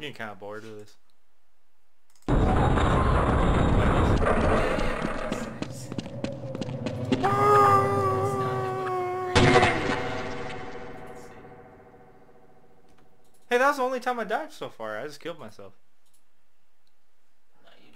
kind of bored of this. Hey, that was the only time I died so far. I just killed myself.